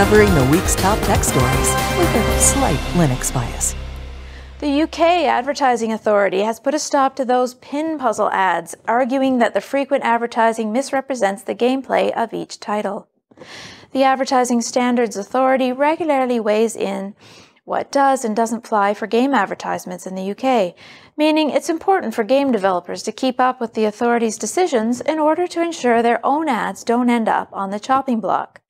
covering the week's top tech stories with a slight Linux bias. The UK Advertising Authority has put a stop to those pin puzzle ads, arguing that the frequent advertising misrepresents the gameplay of each title. The Advertising Standards Authority regularly weighs in what does and doesn't fly for game advertisements in the UK, meaning it's important for game developers to keep up with the authority's decisions in order to ensure their own ads don't end up on the chopping block.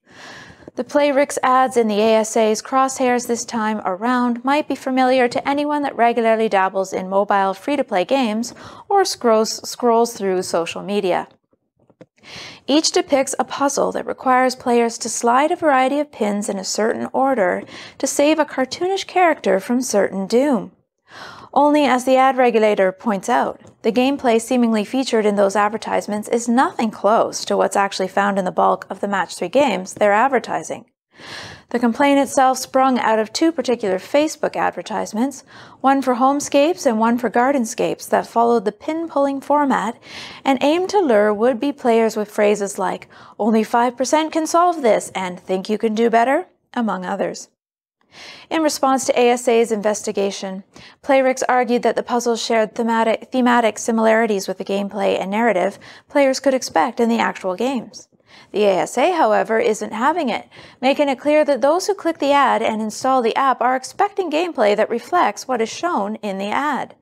The play Playrix ads in the ASA's crosshairs this time around might be familiar to anyone that regularly dabbles in mobile free-to-play games or scrolls, scrolls through social media. Each depicts a puzzle that requires players to slide a variety of pins in a certain order to save a cartoonish character from certain doom. Only as the ad regulator points out, the gameplay seemingly featured in those advertisements is nothing close to what's actually found in the bulk of the Match 3 games they're advertising. The complaint itself sprung out of two particular Facebook advertisements, one for homescapes and one for gardenscapes that followed the pin-pulling format and aimed to lure would-be players with phrases like, only 5% can solve this and think you can do better, among others. In response to ASA's investigation, Playrix argued that the puzzles shared thematic, thematic similarities with the gameplay and narrative players could expect in the actual games. The ASA, however, isn't having it, making it clear that those who click the ad and install the app are expecting gameplay that reflects what is shown in the ad.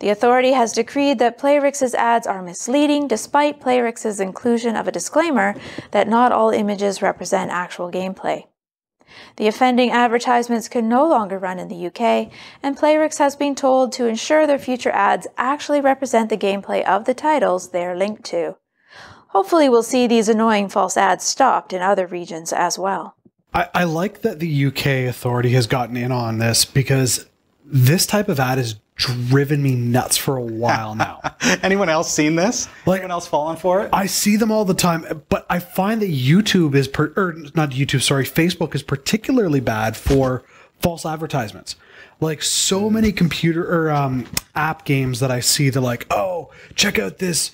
The authority has decreed that Playrix's ads are misleading despite Playrix's inclusion of a disclaimer that not all images represent actual gameplay. The offending advertisements can no longer run in the UK, and Playrix has been told to ensure their future ads actually represent the gameplay of the titles they're linked to. Hopefully, we'll see these annoying false ads stopped in other regions as well. I, I like that the UK authority has gotten in on this because this type of ad has driven me nuts for a while now. Anyone else seen this? Like- Anyone else fallen for it? I see them all the time, but I find that YouTube is, per, or not YouTube, sorry, Facebook is particularly bad for false advertisements. Like so many computer or um, app games that I see, they're like, oh, check out this,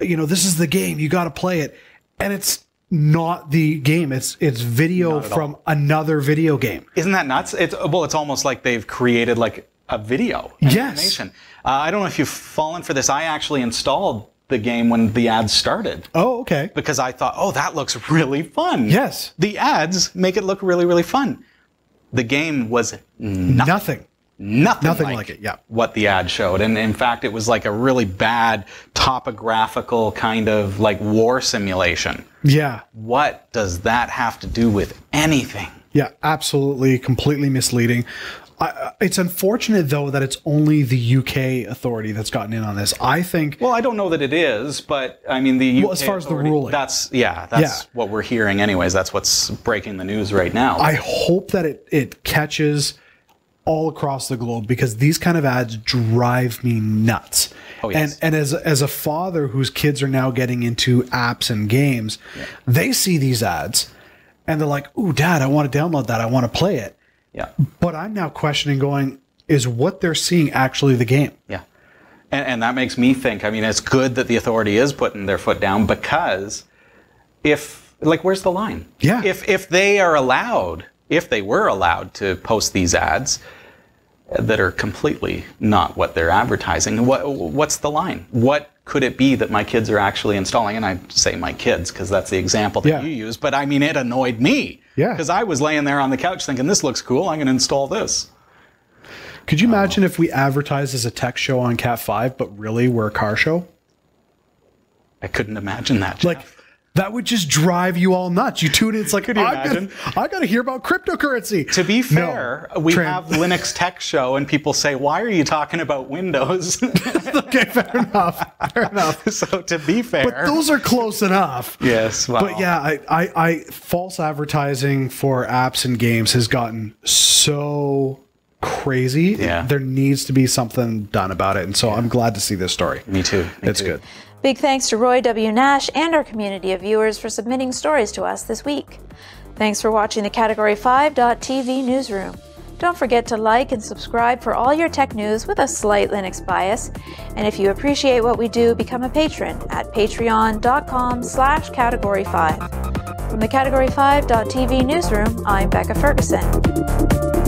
you know, this is the game, you got to play it. And it's not the game, it's it's video from another video game. Isn't that nuts? It's well, it's almost like they've created like a video Yes. animation. Uh, I don't know if you've fallen for this. I actually installed the game when the ads started Oh, okay. because I thought, oh, that looks really fun. Yes. The ads make it look really, really fun. The game was nothing. Nothing. Nothing, Nothing like, like it, yeah. What the ad showed, and in fact, it was like a really bad topographical kind of like war simulation. Yeah. What does that have to do with anything? Yeah, absolutely, completely misleading. I, uh, it's unfortunate though that it's only the UK authority that's gotten in on this. I think Well, I don't know that it is, but I mean the UK Well, as far as the ruling. That's yeah, that's Yeah. what we're hearing anyways. That's what's breaking the news right now. I hope that it it catches all across the globe because these kind of ads drive me nuts. Oh, yes. And and as as a father whose kids are now getting into apps and games, they see these ads and they're like, "Ooh, dad, I want to download that. I want to play it." Yeah. But I'm now questioning going, is what they're seeing actually the game? Yeah. And, and that makes me think, I mean, it's good that the authority is putting their foot down because if, like, where's the line? Yeah. If, if they are allowed, if they were allowed to post these ads that are completely not what they're advertising, what, what's the line? What could it be that my kids are actually installing? And I say my kids because that's the example that Yeah. you use, but I mean, it annoyed me. Yeah. Because I was laying there on the couch thinking, this looks cool, I'm going to install this. Could you imagine if we advertised as a tech show on Cat 5, but really we're a car show? I couldn't imagine that. Jeff. Like, that would just drive you all nuts. You tune in, it's like, Could you I gotta, imagine? I gotta hear about cryptocurrency. To be No. fair, we Tran- have Linux Tech Show, and people say, "Why are you talking about Windows?" okay, fair enough. Fair enough. so to be fair, But those are close enough. yes, well, But yeah, I, I, I false advertising for apps and games has gotten so crazy. Yeah. There needs to be something done about it. And so I'm glad to see this story. me too. me It's too. good. Big thanks to Roy W. Nash and our community of viewers for submitting stories to us this week. Thanks for watching the Category 5.tv newsroom. Don't forget to like and subscribe for all your tech news with a slight Linux bias. And if you appreciate what we do, become a patron at patreon.com slash category 5. From the Category 5.tv newsroom, I'm Bekah Ferguson.